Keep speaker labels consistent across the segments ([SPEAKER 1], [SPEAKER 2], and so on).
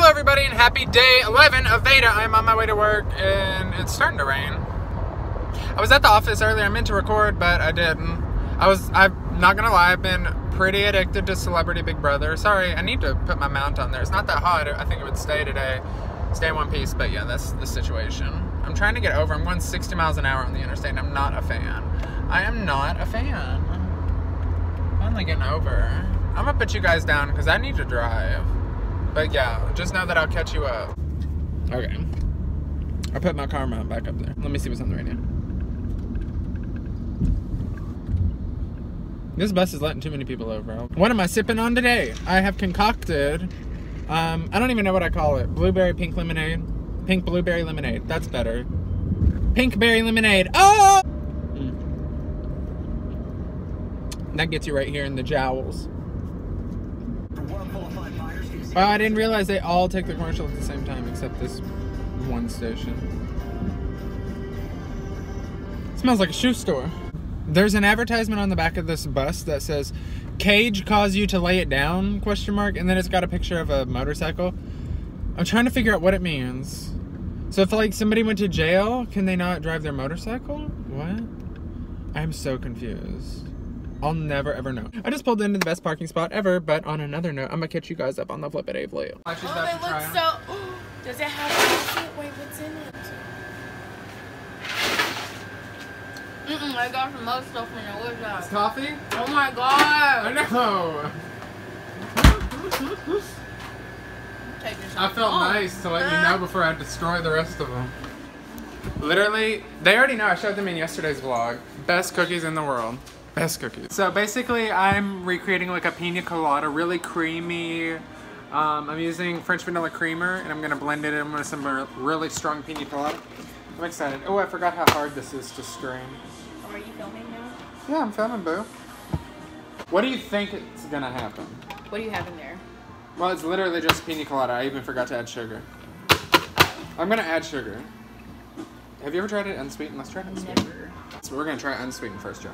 [SPEAKER 1] Hello everybody and happy day 11 of Veda. I'm on my way to work and it's starting to rain. I was at the office earlier, I meant to record, but I didn't. I was, I'm not gonna lie, I've been pretty addicted to Celebrity Big Brother. Sorry, I need to put my mount on there. It's not that hot, I think it would stay today. Stay in one piece, but yeah, that's the situation. I'm trying to get over, I'm going 60 miles an hour on the interstate and I'm not a fan. I am not a fan. Finally getting over. I'm gonna put you guys down because I need to drive. But yeah, just know that I'll catch you up. Okay. I put my car mount back up there. Let me see what's on the radio. This bus is letting too many people over. What am I sipping on today? I have concocted, um, I don't even know what I call it. Blueberry pink lemonade. Pink blueberry lemonade. That's better. Pink berry lemonade. Oh! Mm. That gets you right here in the jowls. I didn't realize they all take the commercial at the same time, except this one station. It smells like a shoe store. There's an advertisement on the back of this bus that says, "Cage cause you to lay it down?" Question mark, and then it's got a picture of a motorcycle. I'm trying to figure out what it means. So if like somebody went to jail, can they not drive their motorcycle? What? I'm so confused. I'll never ever know. I just pulled into the best parking spot ever, but on another note, I'm gonna catch you guys up on the flip oh, it Avely.
[SPEAKER 2] Oh, they look so. Does it have? Wait, what's in it? Mm-mm, I got some other stuff in it. What's that?
[SPEAKER 1] It's coffee?
[SPEAKER 2] Oh my god.
[SPEAKER 1] I
[SPEAKER 2] god!
[SPEAKER 1] know. I felt
[SPEAKER 2] Oh.
[SPEAKER 1] nice to let you know uh-huh. before I destroy the rest of them. Literally, they already know. I showed them in yesterday's vlog. Best cookies in the world. Best cookies. So basically, I'm recreating like a pina colada, really creamy. Um, I'm using French vanilla creamer, and I'm gonna blend it in with some r- really strong pina colada. I'm excited. Oh, I forgot how hard this is to strain.
[SPEAKER 2] Are you filming now?
[SPEAKER 1] Yeah, I'm filming, boo. What do you think is gonna happen?
[SPEAKER 2] What do you have in there?
[SPEAKER 1] Well, it's literally just pina colada. I even forgot to add sugar. I'm gonna add sugar. Have you ever tried it unsweetened? Let's try it unsweetened.
[SPEAKER 2] Never.
[SPEAKER 1] So we're gonna try unsweetened first, Joe.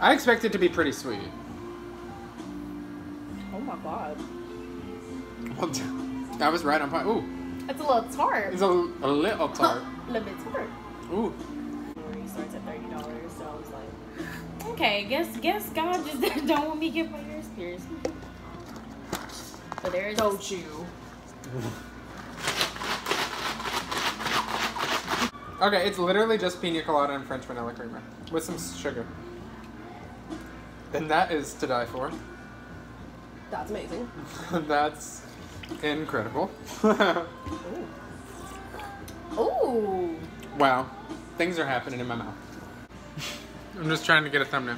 [SPEAKER 1] I expect it to be pretty sweet.
[SPEAKER 2] Oh my god.
[SPEAKER 1] Well, I was right on point. Ooh,
[SPEAKER 2] It's a little tart.
[SPEAKER 1] it's a, a little tart.
[SPEAKER 2] a little bit tart.
[SPEAKER 1] Ooh,
[SPEAKER 2] Jewelry starts at thirty dollars, so I was like, okay, guess guess God just don't want me to get my ears pierced. So there is. Don't you?
[SPEAKER 1] okay. It's literally just pina colada and French vanilla creamer with some sugar, and that is to die for.
[SPEAKER 2] That's amazing.
[SPEAKER 1] That's incredible.
[SPEAKER 2] Ooh.
[SPEAKER 1] wow, things are happening in my mouth. I'm just trying to get a thumbnail.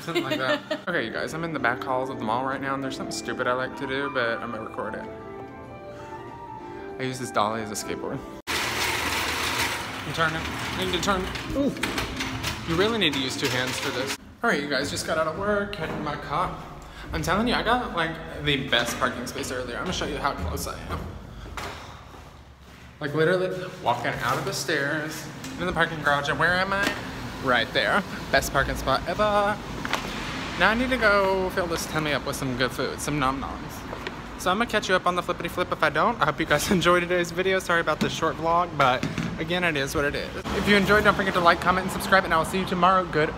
[SPEAKER 1] Something like that. Okay, you guys, I'm in the back halls of the mall right now, and there's something stupid I like to do, but I'm gonna record it. I use this dolly as a skateboard. I'm turning. I need to turn. Ooh. You really need to use two hands for this. All right, you guys just got out of work, heading my car. I'm telling you, I got like the best parking space earlier. I'm gonna show you how close I am. Like literally walking out of the stairs into the parking garage, and where am I? Right there. Best parking spot ever. Now I need to go fill this tummy up with some good food, some nom noms. So I'm gonna catch you up on the flippity flip if I don't. I hope you guys enjoyed today's video. Sorry about this short vlog, but again, it is what it is. If you enjoyed, don't forget to like, comment, and subscribe, and I will see you tomorrow. Goodbye.